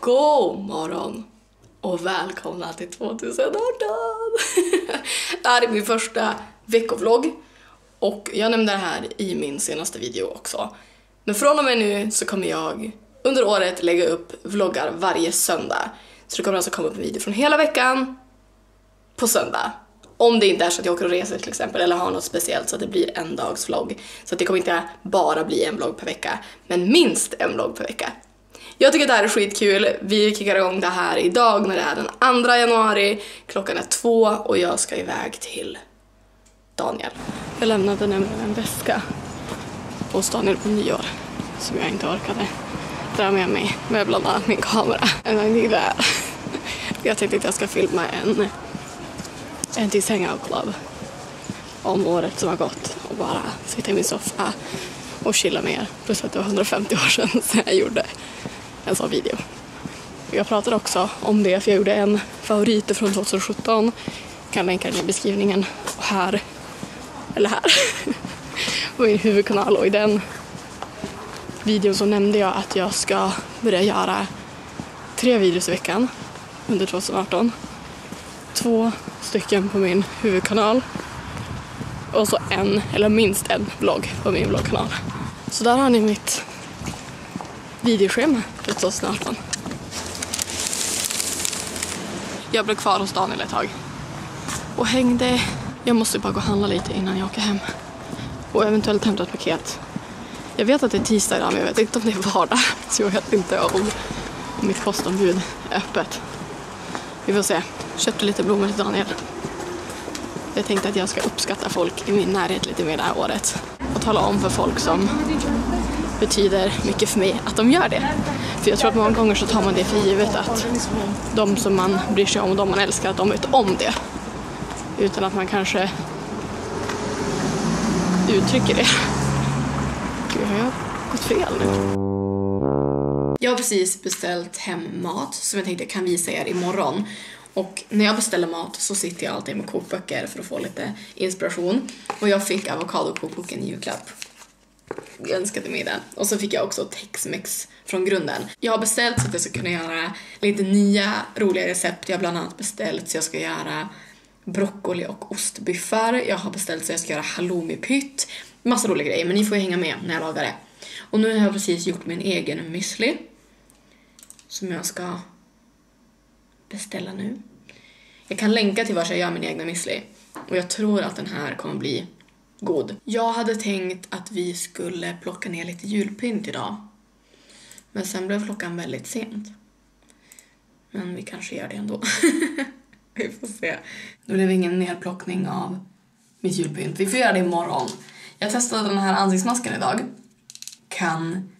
God morgon och välkomna till 2018! det här är min första veckovlogg och jag nämnde det här i min senaste video också. Men från och med nu så kommer jag under året lägga upp vloggar varje söndag. Så det kommer alltså komma upp en video från hela veckan på söndag. Om det inte är så att jag åker och reser till exempel eller har något speciellt så att det blir en dags vlogg. Så att det kommer inte bara bli en vlogg per vecka, men minst en vlogg per vecka. Jag tycker det här är skitkul. Vi kickar igång det här idag när det är den 2 januari. Klockan är två och jag ska iväg till Daniel. Jag lämnade nämligen en väska hos Daniel på nyår som jag inte orkade dra med mig med bland annat min kamera. And I need that. Jag tänkte att jag ska filma en, en till hangout club om året som har gått och bara sitta i min soffa och chilla med er. Plus att det var 150 år sedan som jag gjorde en sån video. Jag pratade också om det för jag gjorde en favorit från 2017. Jag kan länka den i beskrivningen och här, eller här, på min huvudkanal och i den videon så nämnde jag att jag ska börja göra tre videos i veckan under 2018. Två stycken på min huvudkanal och så en, eller minst en vlogg på min vloggkanal. Så där har ni mitt videoschema för 2018. Jag blev kvar hos Daniel ett tag och hängde. Jag måste bara gå och handla lite innan jag åker hem och eventuellt hämta ett paket. Jag vet att det är tisdag idag men jag vet inte om det är vardag så jag vet inte om mitt postombud är öppet. Vi får se. Köpte lite blommor till Daniel. Jag tänkte att jag ska uppskatta folk i min närhet lite mer det här året och tala om för folk som betyder mycket för mig att de gör det. För jag tror att många gånger så tar man det för givet att de som man bryr sig om och de man älskar, att de vet om det. Utan att man kanske uttrycker det. Gud, har jag gått fel nu? Jag har precis beställt hem mat som jag tänkte jag kan visa er imorgon. Och när jag beställer mat så sitter jag alltid med kokböcker för att få lite inspiration. Och jag fick avokadokokboken i julklapp. Jag önskade mig den. Och så fick jag också Tex-Mex från grunden. Jag har beställt så att jag ska kunna göra lite nya roliga recept. Jag har bland annat beställt så jag ska göra broccoli och ostbiffar. Jag har beställt så jag ska göra halloumi-pytt. Massa roliga grejer, men ni får ju hänga med när jag lagar det. Och nu har jag precis gjort min egen müsli. Som jag ska beställa nu. Jag kan länka till var jag gör min egna müsli. Och jag tror att den här kommer bli god. Jag hade tänkt att vi skulle plocka ner lite julpynt idag. Men sen blev klockan väldigt sent. Men vi kanske gör det ändå. vi får se. Det blev ingen nerplockning av mitt julpynt. Vi får göra det imorgon. Jag testade den här ansiktsmasken idag. Kan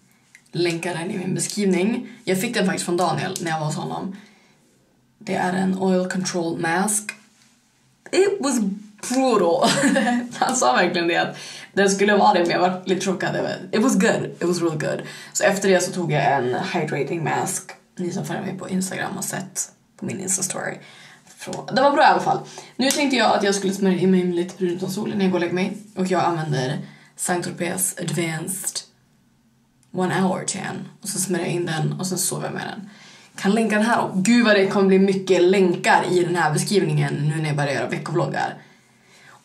länka den i min beskrivning. Jag fick den faktiskt från Daniel när jag var hos honom. Det är en oil control mask. It was brutal. Han sa verkligen det att den skulle vara det men jag var lite chockad över It was good. It was really good. Så efter det så tog jag en hydrating mask. Ni som följer mig på Instagram har sett på min Insta-story. Det var bra i alla fall. Nu tänkte jag att jag skulle smörja in mig med lite bruntonsolen när jag går och lägger mig. Och jag använder Saint Tropez Advanced One Hour Tan. Och så smörjer jag in den och sen sover jag med den. Kan länka den här. Gud vad det kommer bli mycket länkar i den här beskrivningen nu när jag börjar göra veckovloggar.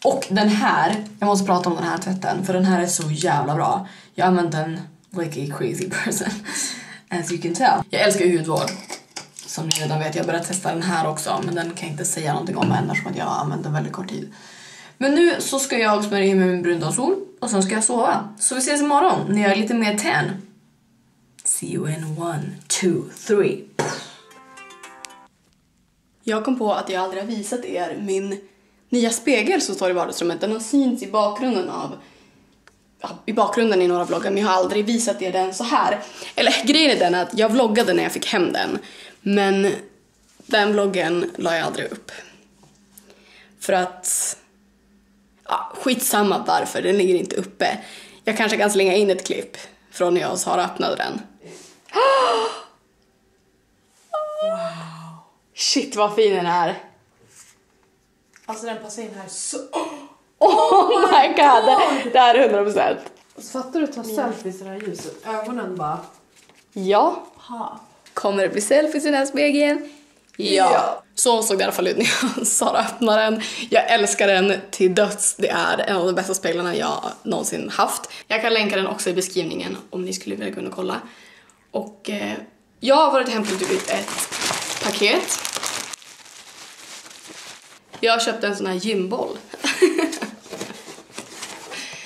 Och den här, jag måste prata om den här tvätten för den här är så jävla bra. Jag har använt den like a crazy person. As you can tell. Jag älskar hudvård. Som ni redan vet, jag har börjat testa den här också men den kan jag inte säga någonting om än eftersom jag har använt den väldigt kort tid. Men nu så ska jag smörja in mig med min sol och sen ska jag sova. Så vi ses imorgon när jag är lite mer tan. See you in one, two, three. Jag kom på att jag aldrig har visat er min nya spegel som står i vardagsrummet. Den har synts i bakgrunden av i bakgrunden i några vloggar men jag har aldrig visat er den så här. Eller grejen är den att jag vloggade när jag fick hem den men den vloggen la jag aldrig upp. För att ja, skitsamma varför, den ligger inte uppe. Jag kanske kan slänga in ett klipp från när jag och Sara öppnade den. Wow. Shit vad fin den är. Alltså den passar in här så... Oh my god, det, det här är 100 procent. Fattar du att ta selfies i det här ljuset? Ögonen bara... Ja, Ha. Kommer det bli selfies i den här spegeln? Ja. Så såg det i alla fall ut när jag Sara öppnade den. Jag älskar den till döds. Det är en av de bästa speglarna jag någonsin haft. Jag kan länka den också i beskrivningen om ni skulle vilja gå in och kolla. Och eh, jag har varit och hämtat ut ett paket. Jag köpte en sån här gymboll.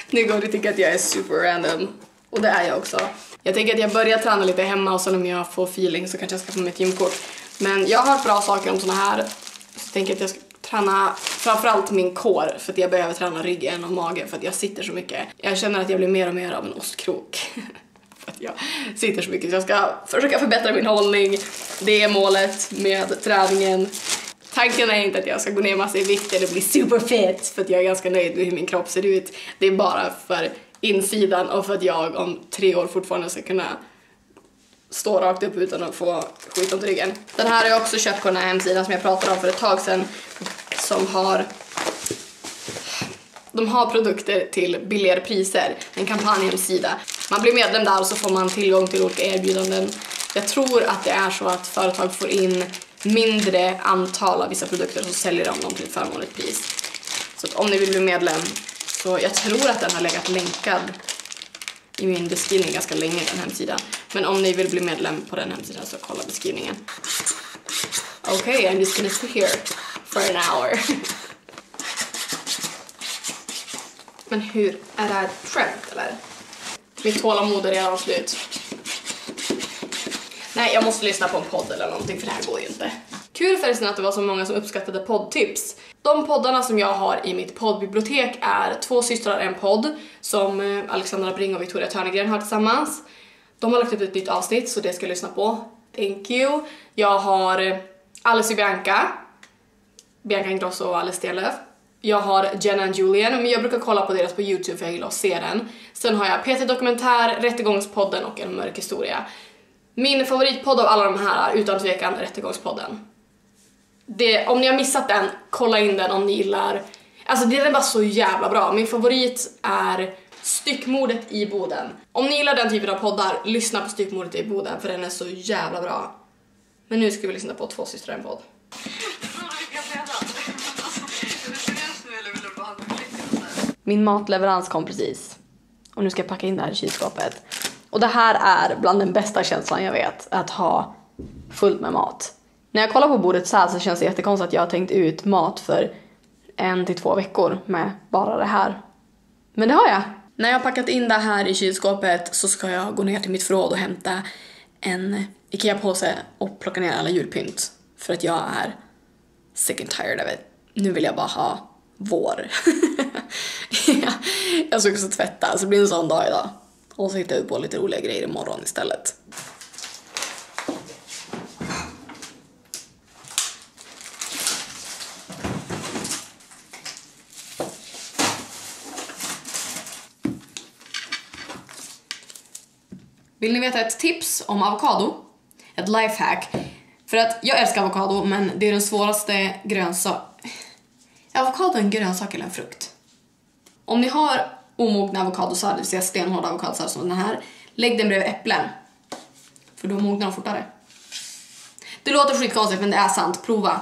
Ni kommer att tycka att jag är super random. Och det är jag också. Jag tänker att jag börjar träna lite hemma och sen om jag får feeling så kanske jag ska få mitt gymkort. Men jag har hört bra saker om såna här. Så jag tänker att jag ska träna framförallt min core för att jag behöver träna ryggen och magen för att jag sitter så mycket. Jag känner att jag blir mer och mer av en ostkrok. för att jag sitter så mycket så jag ska försöka förbättra min hållning. Det är målet med träningen. Tanken är inte att jag ska gå ner massa i vikt eller bli superfet för att jag är ganska nöjd med hur min kropp ser ut. Det är bara för insidan och för att jag om tre år fortfarande ska kunna stå rakt upp utan att få skit om ryggen. Den här har jag också köpt på den här hemsidan som jag pratade om för ett tag sedan som har de har produkter till billigare priser, en kampanjhemsida. Man blir medlem där och så får man tillgång till olika erbjudanden. Jag tror att det är så att företag får in mindre antal av vissa produkter så säljer de dem till ett förmånligt pris. Så att om ni vill bli medlem så jag tror att den har legat länkad i min beskrivning ganska länge, den hemsidan. Men om ni vill bli medlem på den hemsidan så kolla beskrivningen. Okej, okay, I'm just gonna sit here for an hour. Men hur, är det här ett skämt eller? Mitt tålamod är redan slut. Nej, jag måste lyssna på en podd eller någonting för det här går ju inte. Kul förresten att det var så många som uppskattade poddtips. De poddarna som jag har i mitt poddbibliotek är Två systrar en podd som eh, Alexandra Bring och Victoria Törnegren har tillsammans. De har lagt upp ett nytt avsnitt så det ska jag lyssna på. Thank you. Jag har eh, Alice och Bianca, Bianca Ingrosso och Alice Stenlöf. Jag har Jenna and Julian, men jag brukar kolla på deras på Youtube för jag gillar att se den. Sen har jag PT Dokumentär, Rättegångspodden och En mörk historia. Min favoritpodd av alla de här är utan tvekan Rättegångspodden. Det, om ni har missat den, kolla in den om ni gillar... Alltså den är bara så jävla bra. Min favorit är Styckmordet i Boden. Om ni gillar den typen av poddar, lyssna på Styckmordet i Boden för den är så jävla bra. Men nu ska vi lyssna på Två systrar en podd. Min matleverans kom precis. Och nu ska jag packa in det här i kylskåpet. Och det här är bland den bästa känslan jag vet, att ha fullt med mat. När jag kollar på bordet så här så känns det jättekonstigt att jag har tänkt ut mat för en till två veckor med bara det här. Men det har jag. När jag har packat in det här i kylskåpet så ska jag gå ner till mitt förråd och hämta en IKEA-påse och plocka ner alla julpynt. För att jag är sick and tired of it. Nu vill jag bara ha vår. jag ska också tvätta, så det blir en sån dag idag. Och så hittar vi på lite roliga grejer imorgon istället. Vill ni veta ett tips om avokado? Ett lifehack. För att jag älskar avokado, men det är den svåraste grönsaken... Avokado en grönsak eller en frukt. Om ni har omogna avokadosar, det vill säga stenhårda avokadosar som den här, lägg den bredvid äpplen. För då mognar de fortare. Det låter skitkonstigt men det är sant, prova.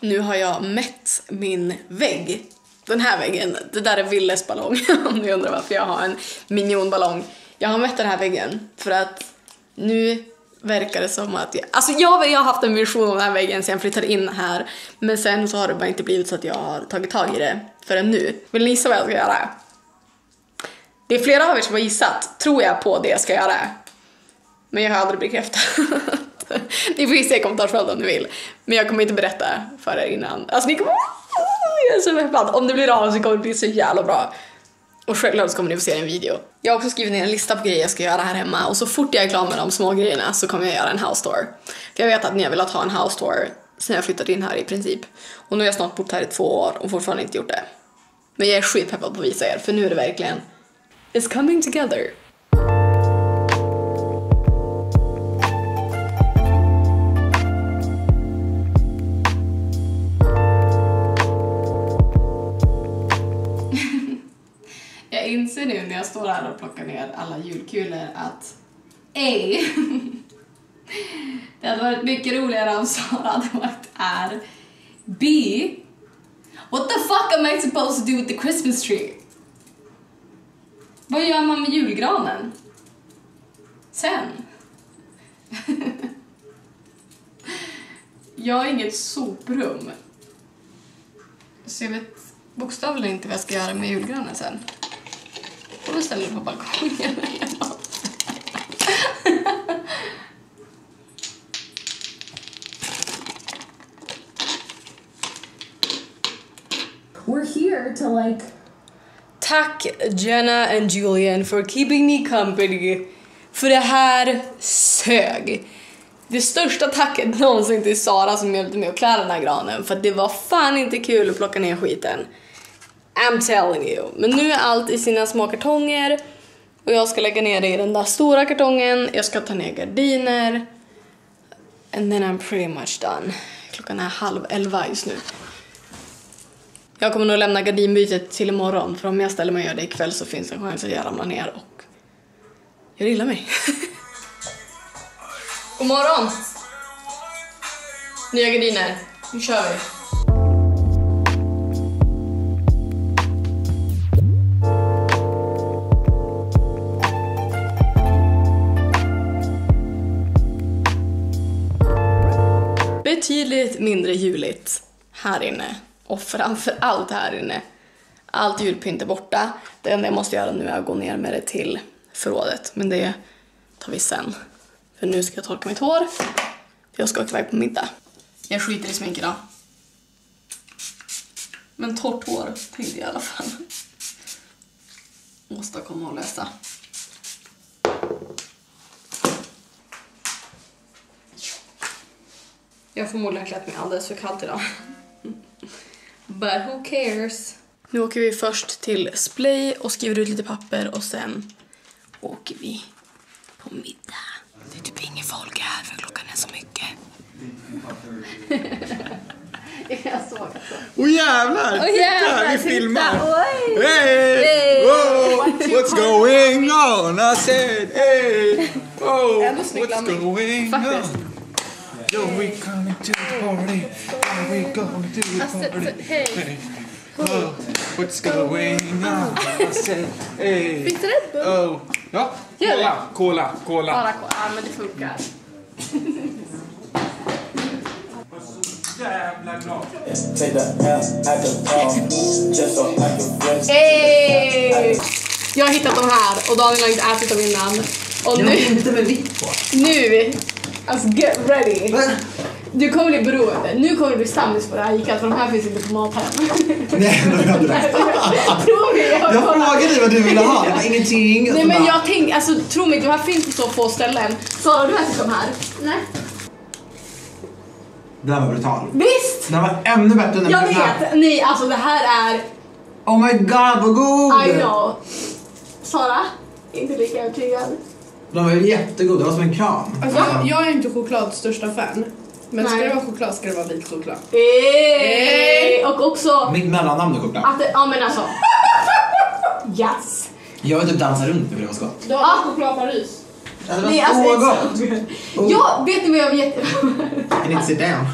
Nu har jag mätt min vägg. Den här väggen, det där är Willes ballong om ni undrar varför jag har en minionballong. Jag har mätt den här väggen för att nu verkar det som att jag, alltså jag, jag har haft en vision om den här väggen sen jag flyttade in här men sen så har det bara inte blivit så att jag har tagit tag i det förrän nu. Vill ni gissa vad jag ska göra? Det är flera av er som har gissat, tror jag, på det jag ska göra. Men jag har aldrig bekräftat. ni får gissa i kommentarsfältet om ni vill. Men jag kommer inte berätta för er innan. Alltså ni kommer... Jag är så peppad. Om det blir av så kommer det bli så jävla bra. Och självklart så kommer ni få se en video. Jag har också skrivit ner en lista på grejer jag ska göra här hemma och så fort jag är klar med de små grejerna så kommer jag göra en house tour. För jag vet att ni har velat ha en house tour sen jag flyttade in här i princip. Och nu har jag snart bott här i två år och fortfarande inte gjort det. Men jag är skitpeppad på att visa er för nu är det verkligen It's coming together. Inser nu när jag står här och plockar ner alla julkulor att ej! Det hade varit mycket roligare om Sara hade varit här. B. What the fuck am I supposed to do with the Christmas tree? Vad gör man med julgranen? Sen? Jag har inget soprum. Så jag vet bokstavligen inte vad jag ska göra med julgranen sen. Och då ställer jag på balkongen. We're here to like Tack Jenna and Julian for keeping me company. För det här sög. Det största tacket någonsin till Sara som hjälpte mig att klä den här granen för det var fan inte kul att plocka ner skiten. I'm telling you. Men nu är allt i sina små kartonger och jag ska lägga ner det i den där stora kartongen. Jag ska ta ner gardiner. And then I'm pretty much done. Klockan är halv elva just nu. Jag kommer nog lämna gardinbytet till imorgon för om jag ställer mig och gör det ikväll så finns det en chans att jag ramlar ner och gör illa mig. God morgon! Nya gardiner. Nu kör vi. Betydligt mindre juligt här inne och framför allt här inne. Allt julpynt är borta. Det enda jag måste göra nu är att gå ner med det till förrådet. Men det tar vi sen. För nu ska jag torka mitt hår. Jag ska åka iväg på middag. Jag skiter i smink idag. Men torrt hår tänkte jag i alla fall. Åstadkomma och lösa. Jag har förmodligen klätt mig alldeles för kallt idag. But who cares? Nu åker vi först till Splay och skriver ut lite papper och sen åker vi på middag. Det är typ ingen folk här för klockan är så mycket. jag såg det. Åh jävlar! Åh, jävlar, Titta, vi filmar! oj. Hey! Hey! Whoa! What's going on? I said hey! Oh, snygg what's going on? Yo, we coming to the party. Yo, we going to the I said, party. hey. Hey. Oh, what's going on? I said hey! Fick du Red Bull? Oh, ja, Gör det? cola, cola, cola. Bara kolla. Ja, men det funkar. Hey! Jag har hittat de här och Daniel har inte ätit dem innan. Och nu, inte med vitt på. nu, alltså get ready. Du kommer bli beroende. Nu kommer du bli stammis på det här Ica för de här finns inte på Mathem. Nej, då hade det. Tro mig, jag, Jag frågade dig vad du ville ha, det var ingenting. Nej så men jag tänkte, alltså tro mig, de här finns på så få ställen. Sara, du har ätit de här? Nej. Den här var brutal. Visst! Den var ännu bättre än den Jag vet! Nej, alltså det här är... Oh my god, vad god! I know. Sara? Inte lika övertygad. De var jättegoda, det var som en kram. Alltså, jag, jag är inte choklads största fan. Men ska Nej. det vara choklad ska det vara vit choklad. Hey! Och också Mitt mellannamn är choklad. att det, ja men alltså. Yes. Jag vill typ dansa runt för det var så gott. Du har Ah. choklad Paris. Alltså, det var alltså, så gott! good. Ja, vet ni vad jag vet? I need to sit down.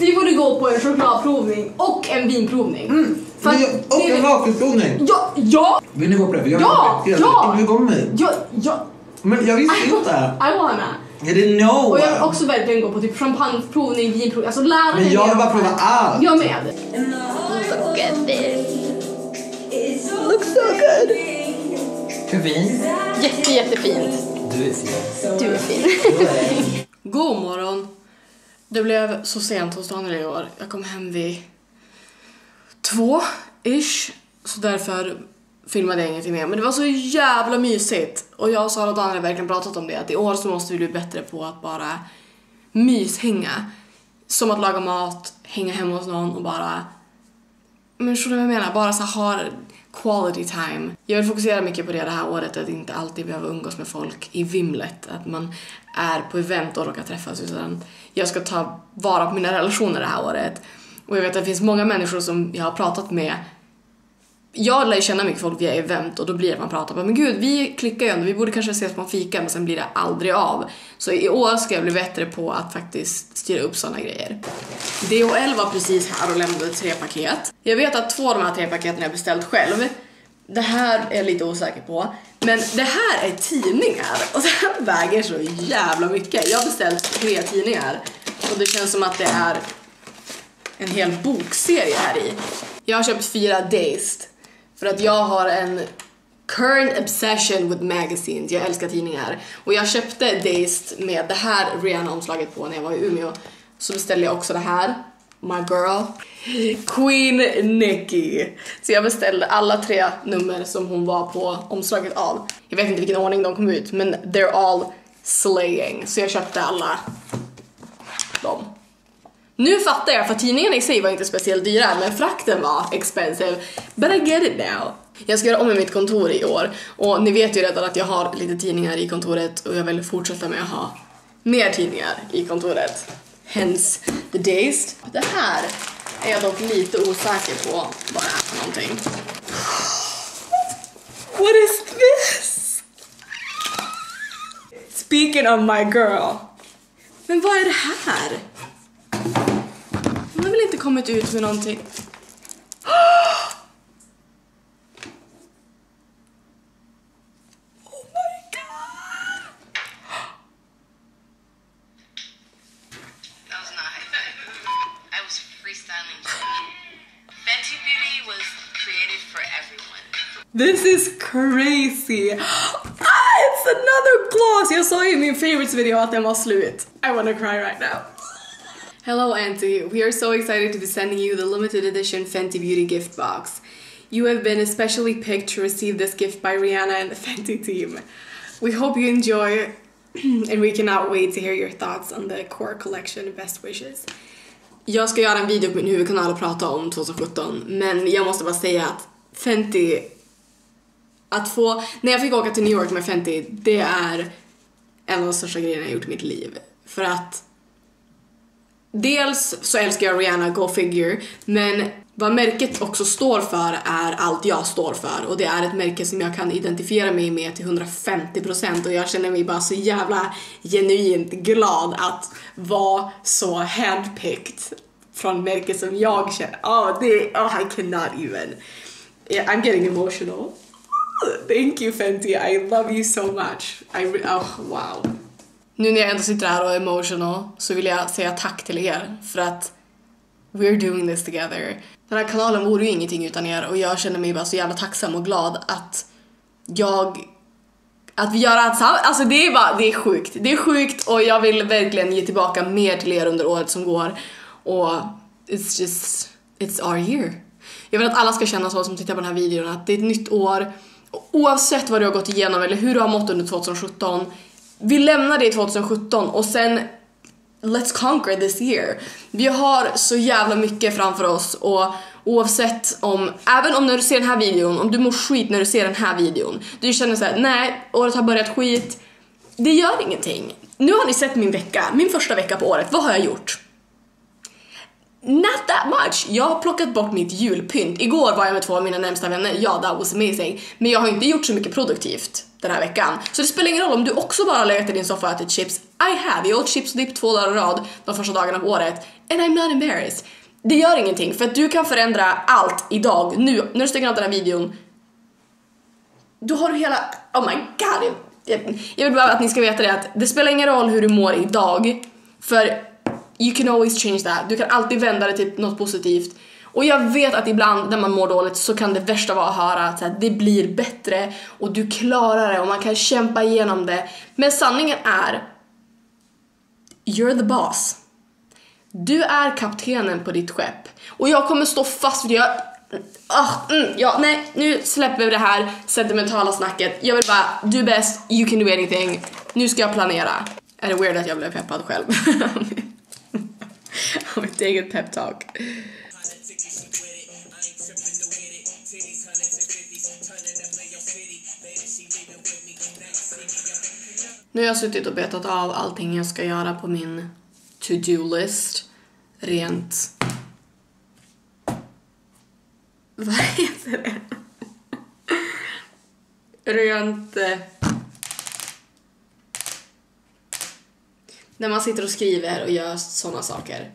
Vi borde gå på en chokladprovning och en vinprovning. För Men- Och det- en lakritsprovning! Ja, ja, Vill ni gå på det? Jag Ja, jag, ja. Vill du mig? ja, ja. Men jag visste inte. I wanna. I didn't know. Och jag vill också verkligen gå på typ champagneprovning, vinprovning, alltså lära mig Men jag vill bara prova allt. Jag med. Looks so good. Hur fint? Jätte, jättefint. Du är fin. Du är fin. God morgon. Det blev så sent hos Daniel i år. Jag kom hem vid två, ish. Så därför filmade jag ingenting mer. Men det var så jävla mysigt. Och jag och Sara och Daniel har verkligen pratat om det. Att i år så måste vi bli bättre på att bara myshänga. Som att laga mat, hänga hemma hos någon och bara men förstår du vad jag menar? Bara så ha quality time. Jag vill fokusera mycket på det det här året, att inte alltid behöva umgås med folk i vimlet. Att man är på event och råkar träffas. Utan jag ska ta vara på mina relationer det här året. Och jag vet att det finns många människor som jag har pratat med jag lär ju känna mycket folk via event och då blir det att man pratar bara men gud vi klickar ju ändå, vi borde kanske ses på en fika men sen blir det aldrig av. Så i år ska jag bli bättre på att faktiskt styra upp sådana grejer. DHL var precis här och lämnade tre paket. Jag vet att två av de här tre paketen har jag beställt själv. Det här är jag lite osäker på. Men det här är tidningar och det här väger så jävla mycket. Jag har beställt tre tidningar och det känns som att det är en hel bokserie här i. Jag har köpt fyra Dazed för att jag har en current obsession with magazines. Jag älskar tidningar. Och jag köpte Dazed med det här Rihanna-omslaget på när jag var i Umeå. Så beställde jag också det här. My girl. Queen Nicki. Så jag beställde alla tre nummer som hon var på omslaget av. Jag vet inte vilken ordning de kom ut men they're all slaying. Så jag köpte alla dem. Nu fattar jag, för tidningarna i sig var inte speciellt dyra, men frakten var expensive. But I get it now. Jag ska göra om i mitt kontor i år och ni vet ju redan att jag har lite tidningar i kontoret och jag vill fortsätta med att ha mer tidningar i kontoret. Hence the days. Det här är jag dock lite osäker på vad det är för någonting. What is this? Speaking of my girl. Men vad är det här? Väl inte kommit ut med någonting? Oh my god! That was not I was freestyling. Fenty Beauty was created for everyone. This is crazy! Ah, it's another gloss! Jag sa i min favorites video att den var slut. I wanna cry right now. Hello Auntie, we are so excited to be sending you the limited edition Fenty Beauty gift box. You have been especially picked to receive this gift by Rihanna and the Fenty team. We hope you enjoy and we cannot wait to hear your thoughts on the core collection. Best wishes. Jag ska göra en video på min huvudkanal och prata om 2017 men jag måste bara säga att Fenty att få, när jag fick åka till New York med Fenty, det är en av de största grejerna jag gjort i mitt liv. För att dels så älskar jag Rihanna, go figure, men vad märket också står för är allt jag står för och det är ett märke som jag kan identifiera mig med till 150% och jag känner mig bara så jävla genuint glad att vara så handpicked från märket som jag känner. Oh, det, oh I cannot even. Yeah, I'm getting emotional. Thank you Fenty, I love you so much. I oh, wow. Nu när jag ändå sitter här och är emotional så vill jag säga tack till er för att we're doing this together. Den här kanalen vore ju ingenting utan er och jag känner mig bara så jävla tacksam och glad att jag att vi gör allt samman. alltså det är bara, det är sjukt. Det är sjukt och jag vill verkligen ge tillbaka mer till er under året som går och it's just, it's our year. Jag vill att alla ska känna så som tittar på den här videon att det är ett nytt år och oavsett vad du har gått igenom eller hur du har mått under 2017 vi lämnar det 2017 och sen let's conquer this year. Vi har så jävla mycket framför oss och oavsett om, även om när du ser den här videon, om du mår skit när du ser den här videon, du känner såhär, nej, året har börjat skit, det gör ingenting. Nu har ni sett min vecka, min första vecka på året, vad har jag gjort? Not that much! Jag har plockat bort mitt julpynt. Igår var jag med två av mina närmsta vänner, ja that was amazing. Men jag har inte gjort så mycket produktivt den här veckan. Så det spelar ingen roll om du också bara legat i din soffa och ätit chips. I have, jag åt chips och dipp två dagar i rad de första dagarna på året. And I'm not embarrassed. Det gör ingenting för att du kan förändra allt idag, nu, när du stänger av den här videon. Då har du hela, oh my god. Jag, jag vill bara att ni ska veta det att det spelar ingen roll hur du mår idag. För you can always change that. Du kan alltid vända det till något positivt. Och jag vet att ibland när man mår dåligt så kan det värsta vara att höra att det blir bättre och du klarar det och man kan kämpa igenom det. Men sanningen är You're the boss. Du är kaptenen på ditt skepp. Och jag kommer stå fast vid det. Jag, ah, mm, ja, nej, nu släpper vi det här sentimentala snacket. Jag vill bara, du är bäst, you can do anything. Nu ska jag planera. Är det weird att jag blev peppad själv? Av mitt eget peptalk. Nu har jag suttit och betat av allting jag ska göra på min to-do-list. Rent... Vad heter det? rent... Eh, när man sitter och skriver och gör såna saker.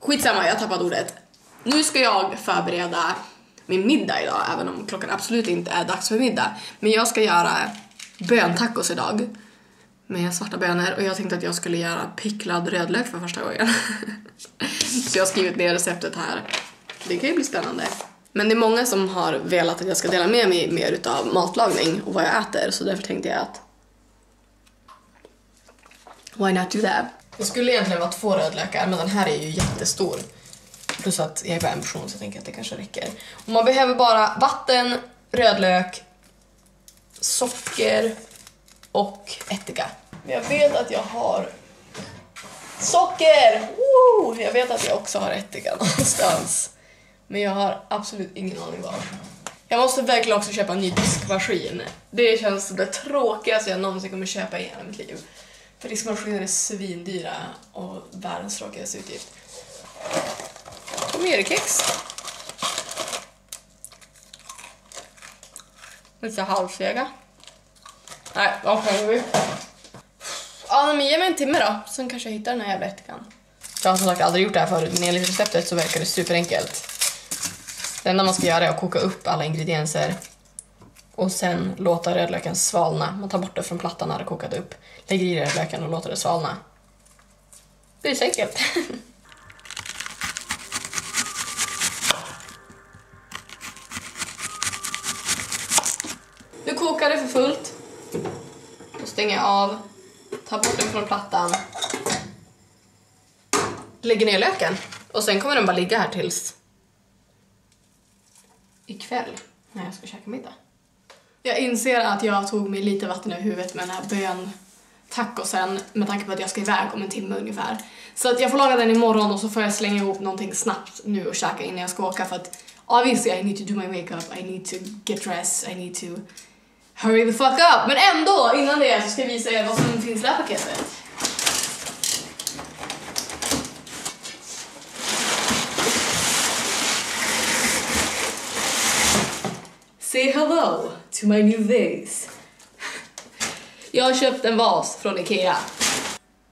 Skitsamma, jag har tappat ordet. Nu ska jag förbereda min middag idag, även om klockan absolut inte är dags för middag. Men jag ska göra böntacos idag med svarta bönor och jag tänkte att jag skulle göra picklad rödlök för första gången. Så jag har skrivit ner receptet här. Det kan ju bli spännande. Men det är många som har velat att jag ska dela med mig mer utav matlagning och vad jag äter så därför tänkte jag att Why not do that? Det skulle egentligen vara två rödlökar men den här är ju jättestor. Plus att jag är bara en person så jag tänker att det kanske räcker. Och man behöver bara vatten, rödlök, socker och ättika. Men Jag vet att jag har socker! Woo! Jag vet att jag också har ättika någonstans. Men jag har absolut ingen aning var. Jag måste verkligen också köpa en ny diskmaskin. Det känns som det tråkigaste jag någonsin kommer köpa i hela mitt liv. För diskmaskiner är svindyra och världens tråkigaste utgift. Tomerikex. Lite halvsega. Nej, vad Okay. vi? Ja, men ge mig en timme då, sen kanske jag hittar den här jävla ättikan. Jag har som sagt aldrig gjort det här förut, men enligt receptet så verkar det superenkelt. Det enda man ska göra är att koka upp alla ingredienser och sen låta rödlöken svalna. Man tar bort det från plattan när det kokat upp, lägger i rödlöken och låter det svalna. Det är så enkelt. Nu kokar det för fullt. Då stänger jag av, tar bort den från plattan, lägger ner löken och sen kommer den bara ligga här tills ikväll när jag ska käka middag. Jag inser att jag tog mig lite vatten över huvudet med den här bön-tacosen med tanke på att jag ska iväg om en timme ungefär. Så att jag får laga den imorgon och så får jag slänga ihop någonting snabbt nu och käka innan jag ska åka för att obviously I need to do my makeup, I need to get dressed, I need to hurry the fuck up. Men ändå, innan det så ska jag visa er vad som finns i det här paketet. Say hello to my new vase. Jag har köpt en vas från Ikea.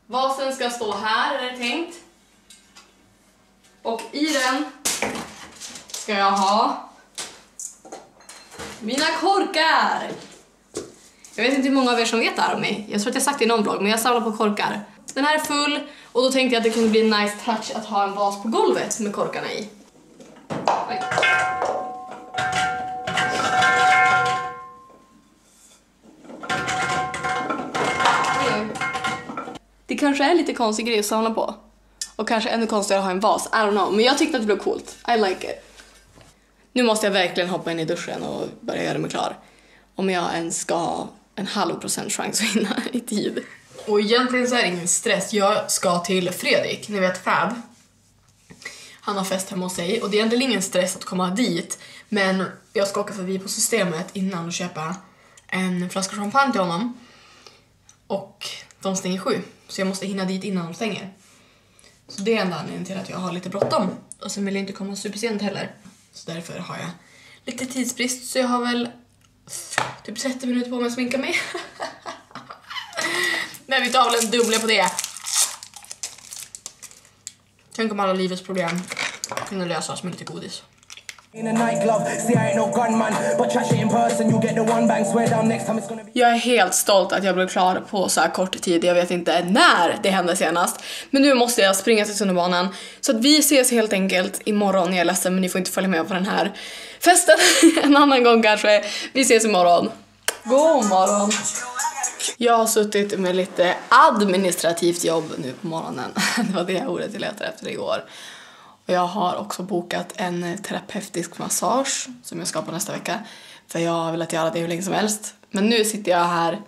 Vasen ska stå här är det tänkt. Och i den ska jag ha mina korkar. Jag vet inte hur många av er som vet det här om mig. Jag tror att jag sagt det i någon vlogg, men jag samlar på korkar. Den här är full och då tänkte jag att det kunde bli en nice touch att ha en vas på golvet med korkarna i. Oj. Det kanske är lite konstig grej att samla på. Och kanske ännu konstigare att ha en vas, I don't know. Men jag tyckte att det blev coolt. I like it. Nu måste jag verkligen hoppa in i duschen och börja göra mig klar. Om jag ens ska ha en halv procent chans att hinna i tid. Och egentligen så är det ingen stress. Jag ska till Fredrik, ni vet Fab. Han har fest hemma hos sig och det är egentligen ingen stress att komma dit. Men jag ska åka förbi på systemet innan och köpa en flaska champagne till honom. Och de stänger sju, så jag måste hinna dit innan de stänger. Så det är enda anledningen till att jag har lite bråttom. Och sen vill jag inte komma supersent heller. Så därför har jag lite tidsbrist, så jag har väl typ 30 minuter på mig att sminka mig. Men vi tar väl en dubbel på det. Tänk om alla livets problem kunde lösas med lite godis. Jag är helt stolt att jag blev klar på så här kort tid. Jag vet inte när det hände senast. Men nu måste jag springa till tunnelbanan. Så att vi ses helt enkelt imorgon. Jag är ledsen men ni får inte följa med på den här festen en annan gång kanske. Vi ses imorgon. God morgon! Jag har suttit med lite administrativt jobb nu på morgonen. Det var det ordet jag letade efter igår. Jag har också bokat en terapeutisk massage som jag ska på nästa vecka. För jag har velat göra det hur länge som helst. Men nu sitter jag här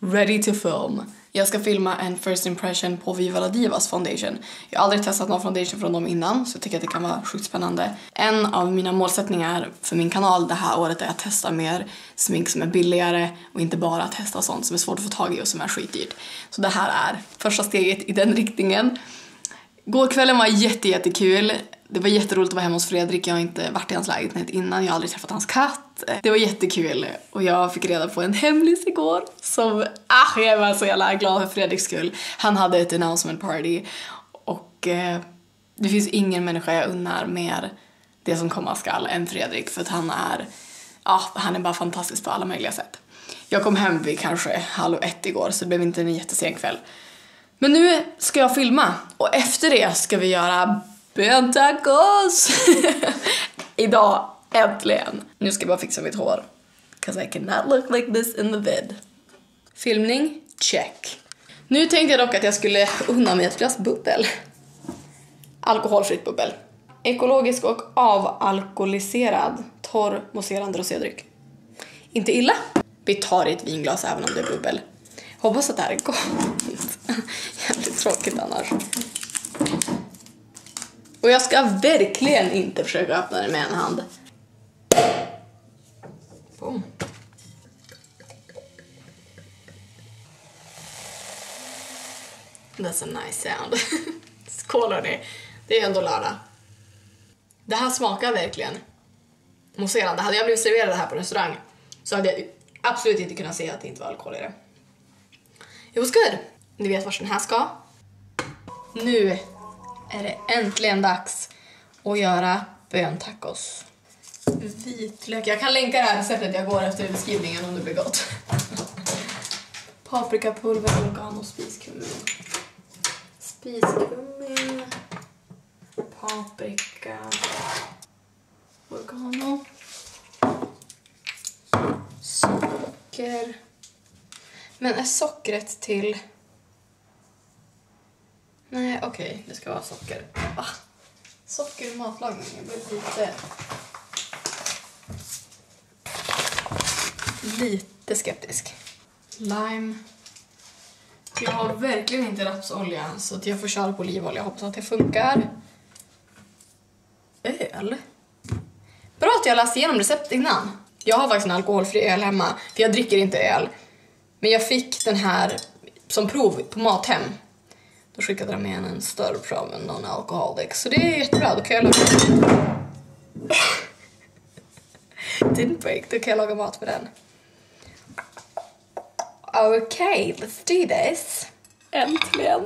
ready to film. Jag ska filma en first impression på Viva La Divas foundation. Jag har aldrig testat någon foundation från dem innan så jag tycker att det kan vara sjukt spännande. En av mina målsättningar för min kanal det här året är att testa mer smink som är billigare och inte bara testa sånt som är svårt att få tag i och som är skitdyrt. Så det här är första steget i den riktningen. Gårkvällen var jättejättekul. Det var jätteroligt att vara hemma hos Fredrik. Jag har inte varit i hans lägenhet innan. Jag har aldrig träffat hans katt. det var jättekul och jag fick reda på en hemlis igår som, ah, jag var så jävla glad för Fredriks skull. Han hade ett announcement party och eh, det finns ingen människa jag unnar mer det som komma skall än Fredrik för att han är, ja, han är bara fantastisk på alla möjliga sätt. Jag kom hem vid kanske halv ett igår så det blev inte en jättesen kväll. Men nu ska jag filma och efter det ska vi göra böntacos! Idag, äntligen! Nu ska jag bara fixa mitt hår. Cause I cannot look like this in the vid. Filmning, check. Nu tänkte jag dock att jag skulle unna mig ett glas bubbel. Alkoholfritt bubbel. Ekologisk och avalkoholiserad torr mousserande rosédryck. Inte illa. Vi tar i ett vinglas även om det är bubbel. Hoppas att det här är gott. Jävligt tråkigt annars. Och jag ska verkligen inte försöka öppna den med en hand. Boom. That's a nice sound. Skål hörni. Det är ändå lördag. Det här smakar verkligen mousserande. Hade jag blivit serverad det här på restaurang så hade jag absolut inte kunnat se att det inte var alkohol i det. It was good. Ni vet vart den här ska. Nu är det äntligen dags att göra böntacos. Vitlök. Jag kan länka det här receptet jag går efter i beskrivningen om det blir gott. Paprikapulver, oregano, spiskummin. Spiskummin. Paprika. Oregano. Socker. Men är sockret till... Nej, okej, det ska vara socker. Ah, Socker i matlagning, jag blir lite... Lite skeptisk. Lime. Jag har verkligen inte rapsolja så att jag får köra på olivolja. Hoppas att det funkar. Öl. Bra att jag läste igenom receptet innan. Jag har faktiskt en alkoholfri öl hemma, för jag dricker inte öl. Men jag fick den här som prov på Mathem. Då skickade de med en större prov än non-alcoholic. Så det är jättebra, då kan jag laga... Didn't break, då kan jag laga mat med den. Okej, okay, let's do this. Äntligen.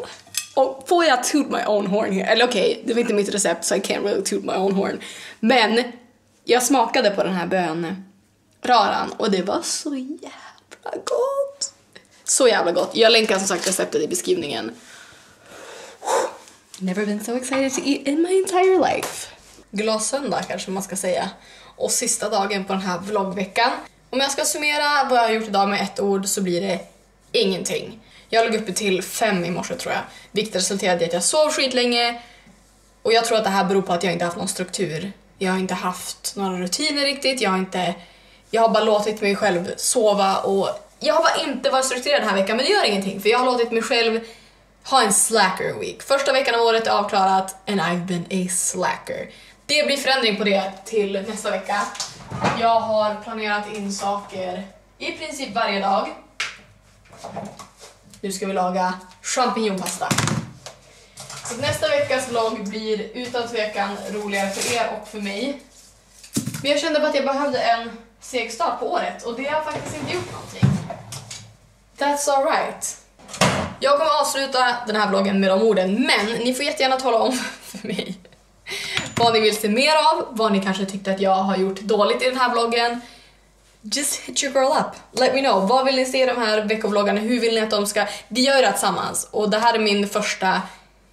Och får jag toot my own horn här? Eller okej, okay, det var inte mitt recept så I can't really toot my own horn. Men jag smakade på den här bönraran och det var så jävla gott. Så jävla gott. Jag länkar som sagt receptet i beskrivningen. Never been so excited to eat in my entire life. Glad söndag kanske man ska säga. Och sista dagen på den här vloggveckan. Om jag ska summera vad jag har gjort idag med ett ord så blir det ingenting. Jag låg uppe till fem i morse tror jag, vilket resulterade i att jag sov skitlänge. Och jag tror att det här beror på att jag inte haft någon struktur. Jag har inte haft några rutiner riktigt, jag har inte... Jag har bara låtit mig själv sova och jag har bara inte varit strukturerad den här veckan, men det gör ingenting för jag har låtit mig själv ha en slacker week. Första veckan av året är avklarat and I've been a slacker. Det blir förändring på det till nästa vecka. Jag har planerat in saker i princip varje dag. Nu ska vi laga champinjonpasta. Så nästa veckas vlogg blir utan tvekan roligare för er och för mig. Men jag kände bara att jag behövde en seg start på året och det har faktiskt inte gjort någonting. That's alright. Jag kommer avsluta den här vloggen med de orden, men ni får jättegärna tala om för mig vad ni vill se mer av, vad ni kanske tyckte att jag har gjort dåligt i den här vloggen. Just hit your girl up. Let me know. Vad vill ni se i de här veckovloggarna? Hur vill ni att de ska... Vi gör det tillsammans och det här är min första...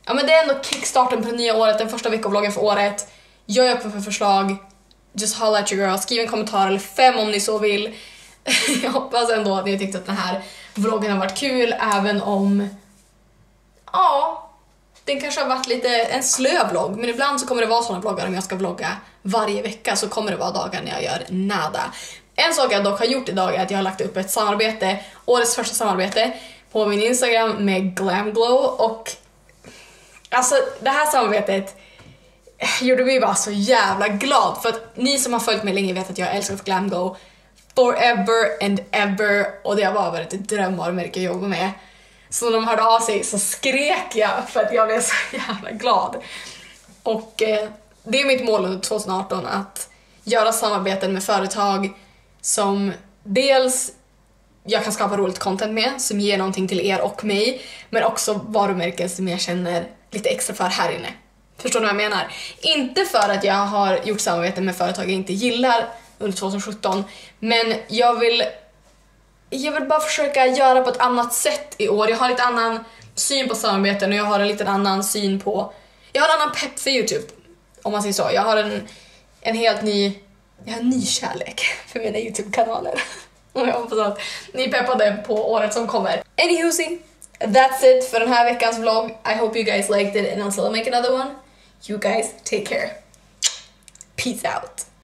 Ja men det är ändå kickstarten på det nya året, den första veckovloggen för året. Jag är öppen för förslag. Just holla at your girl. Skriv en kommentar eller fem om ni så vill. jag hoppas ändå att ni har tyckt att den här vloggen har varit kul även om... Ja, den kanske har varit lite en slö vlogg. Men ibland så kommer det vara såna vloggar om jag ska vlogga varje vecka så kommer det vara dagar när jag gör nada. En sak jag dock har gjort idag är att jag har lagt upp ett samarbete, årets första samarbete, på min Instagram med Glamglow. Och alltså det här samarbetet gjorde mig bara så jävla glad. För att ni som har följt mig länge vet att jag älskar Glamglow forever and ever och det har bara varit ett drömvarumärke att jobba med. Så när de hörde av sig så skrek jag för att jag blev så jävla glad. Och eh, det är mitt mål under 2018 att göra samarbeten med företag som dels jag kan skapa roligt content med, som ger någonting till er och mig, men också varumärken som jag känner lite extra för här inne. Förstår ni vad jag menar? Inte för att jag har gjort samarbeten med företag jag inte gillar under 2017, men jag vill jag vill bara försöka göra på ett annat sätt i år. Jag har lite annan syn på samarbeten och jag har en lite annan syn på... Jag har en annan pepp för Youtube, om man säger så. Jag har en, en helt ny... Jag har en ny kärlek för mina Youtube-kanaler. Och jag hoppas att ni är peppade på året som kommer. Anywhoosy, that's it för den här veckans vlogg. I hope you guys liked it and until I make another one, you guys take care. Peace out.